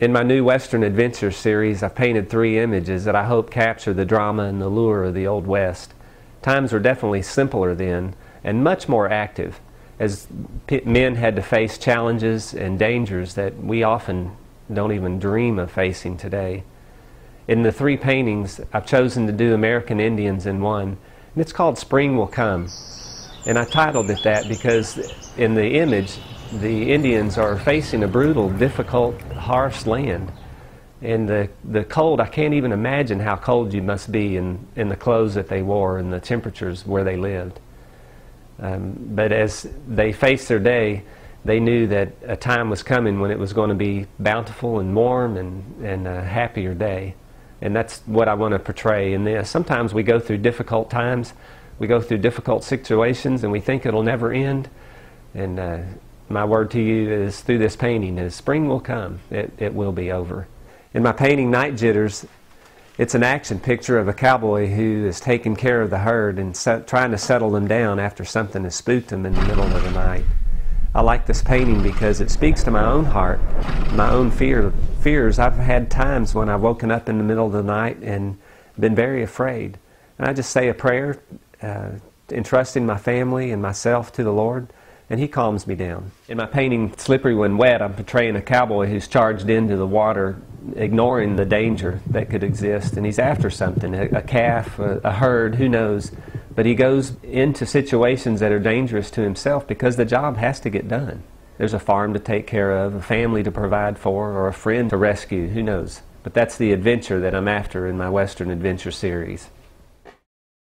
In my new Western Adventure series, I've painted three images that I hope capture the drama and the lure of the Old West. Times were definitely simpler then and much more active, as men had to face challenges and dangers that we often don't even dream of facing today. In the three paintings, I've chosen to do American Indians in one, and it's called Spring Will Come. And I titled it that because in the image, the Indians are facing a brutal, difficult, harsh land. And the, the cold, I can't even imagine how cold you must be in, in the clothes that they wore and the temperatures where they lived. Um, but as they faced their day, they knew that a time was coming when it was going to be bountiful and warm and, and a happier day. And that's what I want to portray in this. Sometimes we go through difficult times, we go through difficult situations, and we think it'll never end. And uh, my word to you is through this painting is spring will come. It, it will be over. In my painting, Night Jitters, it's an action picture of a cowboy who is taking care of the herd and set, trying to settle them down after something has spooked them in the middle of the night. I like this painting because it speaks to my own heart, my own fear, fears. I've had times when I've woken up in the middle of the night and been very afraid. And I just say a prayer, uh, entrusting my family and myself to the Lord and he calms me down. In my painting, Slippery When Wet, I'm portraying a cowboy who's charged into the water, ignoring the danger that could exist, and he's after something a, a calf, a, a herd, who knows. But he goes into situations that are dangerous to himself because the job has to get done. There's a farm to take care of, a family to provide for, or a friend to rescue, who knows. But that's the adventure that I'm after in my Western Adventure series.